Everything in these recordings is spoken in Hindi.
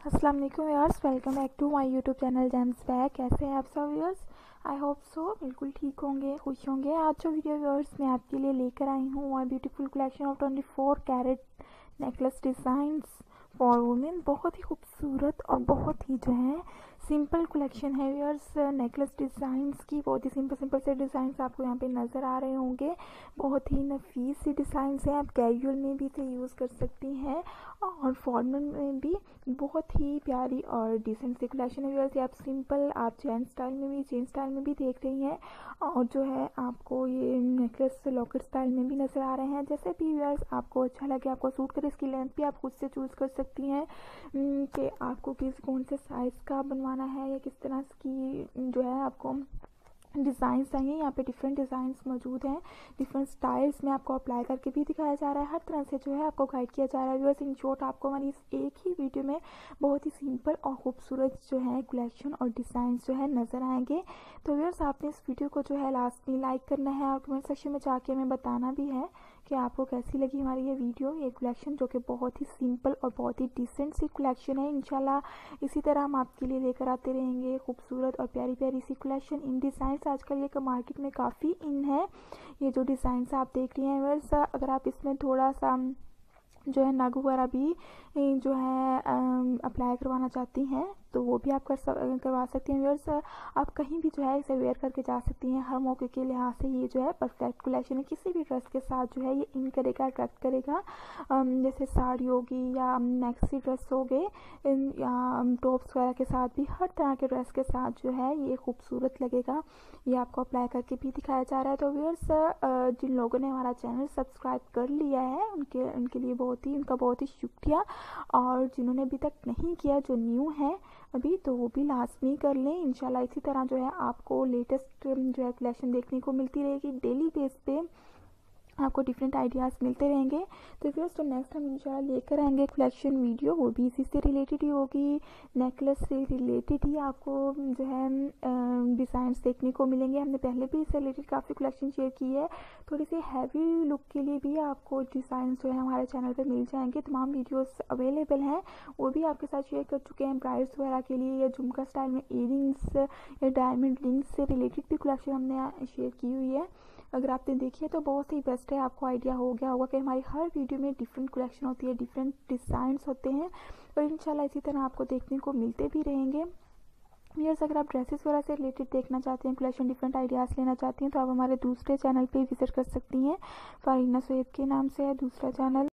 अस्सलाम वालेकुम viewers, welcome back to my YouTube channel gems back कैसे हैं आप सब व्यूअर्स? आई होप सो बिल्कुल ठीक होंगे, खुश होंगे। आज जो वीडियो व्यूअर्स, मैं आपके लिए लेकर आई हूँ और beautiful collection of twenty four carat necklace designs for women बहुत ही खूबसूरत और बहुत ही जो है सिंपल कलेक्शन है व्यूअर्स नेकलेस डिज़ाइंस की। बहुत ही सिंपल सिंपल से डिज़ाइंस आपको यहाँ पे नज़र आ रहे होंगे। बहुत ही नफीस सी डिज़ाइंस हैं, आप कैजुअल में भी इसे यूज़ कर सकती हैं। और फॉर्मल में भी बहुत ही प्यारी और डिसेंट सी कलेक्शन है व्यूअर्स आप सिंपल आप चैन स्टाइल में भी चेन स्टाइल में भी देख रही हैं और जो है आपको ये नेकलेस लॉकेट स्टाइल में भी नज़र आ रहे हैं। जैसे भी व्यूअर्स आपको अच्छा लगे, आपको सूट करे, इसकी लेंथ भी आप खुद से चूज़ कर सकती हैं कि आपको किस, कौन से साइज़ का बनवाना है या किस तरह की जो है आपको डिज़ाइंस चाहिए यहाँ पे डिफरेंट डिज़ाइंस मौजूद हैं। डिफरेंट स्टाइल्स में आपको अप्लाई करके भी दिखाया जा रहा है। हर तरह से जो है आपको गाइड किया जा रहा है। व्यवर्स इन शॉर्ट आपको हमारी इस एक ही वीडियो में बहुत ही सिंपल और खूबसूरत जो है कलेक्शन और डिज़ाइन जो है नज़र आएँगे। तो व्यवर्स आपने इस वीडियो को जो है लास्ट में लाइक करना है और कमेंट सेक्शन में जाके हमें बताना भी है। कि आपको कैसी लगी हमारी ये वीडियो? ये कलेक्शन जो कि बहुत ही सिंपल और बहुत ही डिसेंट सी कलेक्शन है। इनशाला इसी तरह हम आपके लिए लेकर आते रहेंगे खूबसूरत और प्यारी प्यारी सी कलेक्शन इन डिज़ाइंस आजकल ये मार्केट में काफ़ी इन है। ये जो डिज़ाइंस आप देख रही हैं अगर आप इसमें थोड़ा सा जो है नग वगैरह भी जो है अप्लाई करवाना चाहती हैं तो वो भी आप कर करवा सकती हैं। व्यवर्स आप कहीं भी जो है इसे वेयर करके जा सकती हैं। हर मौके के लिहाज से ये जो है परफेक्ट कलेक्शन है। किसी भी ड्रेस के साथ जो है ये इन करेगा अट्रैक्ट करेगा। जैसे साड़ी होगी या मैक्सी ड्रेस हो गए या टॉप्स वगैरह के साथ भी हर तरह के ड्रेस के साथ जो है ये खूबसूरत लगेगा। ये आपको अप्लाई करके भी दिखाया जा रहा है। तो व्यवर्स जिन लोगों ने हमारा चैनल सब्सक्राइब कर लिया है, उनके उनके लिए बहुत ही, उनका बहुत ही शुक्रिया। और जिन्होंने अभी तक नहीं किया, जो न्यू है अभी तो वो भी लाजमी कर लें। इंशाल्लाह इसी तरह जो है आपको लेटेस्ट जो है कलेक्शन देखने को मिलती रहेगी डेली बेस पे। आपको डिफरेंट आइडियाज़ मिलते रहेंगे। तो फिर तो नेक्स्ट हम इंशाल्लाह लेकर आएँगे कलेक्शन वीडियो वो भी इसी से रिलेटेड ही होगी। नेकलेस से रिलेटेड ही आपको जो है डिज़ाइंस देखने को मिलेंगे। हमने पहले भी इससे रिलेटेड काफ़ी कलेक्शन शेयर की है। थोड़ी सी हैवी लुक के लिए भी आपको डिज़ाइन जो है हमारे चैनल पर मिल जाएँगे। तमाम वीडियोज़ अवेलेबल हैं। वो भी आपके साथ शेयर कर चुके हैं ब्राइड्स वगैरह के लिए या झुमका स्टाइल में इयरिंग्स या डायमंड रिंग्स से रिलेटेड भी कलेक्शन हमने शेयर की हुई है। अगर आपने देखी है तो बहुत ही बेस्ट है, आपको आइडिया हो गया होगा कि हमारी हर वीडियो में डिफरेंट कलेक्शन होती है डिफरेंट डिज़ाइंस होते हैं, और इन इसी तरह आपको देखने को मिलते भी रहेंगे। वीयर्स अगर आप ड्रेसेस वगैरह से रिलेटेड देखना चाहते हैं कलेक्शन डिफरेंट आइडियाज़ लेना चाहती हैं तो आप हमारे दूसरे चैनल पे विज़िट कर सकती हैं। फारीना सैद के नाम से है दूसरा चैनल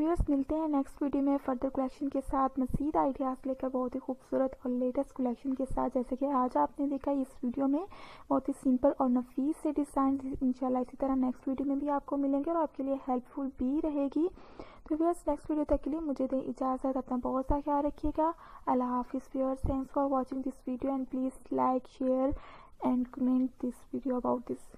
व्यूअर्स मिलते हैं नेक्स्ट वीडियो में फर्दर कलेक्शन के साथ। मजीद आइडियाज़ लेकर बहुत ही खूबसूरत और लेटेस्ट कलेक्शन के साथ। जैसे कि आज आपने देखा इस वीडियो में बहुत ही सिंपल और नफीस से डिज़ाइन इंशाल्लाह इसी तरह नेक्स्ट वीडियो में भी आपको मिलेंगे और आपके लिए हेल्पफुल भी रहेगी। तो व्यूअर्स नेक्स्ट वीडियो तक के लिए मुझे दें इजाज़त। अपना बहुत सा ख्याल रखिएगा। अल्लाह हाफिज़ viewers thanks for watching this video and please like share and comment this video about this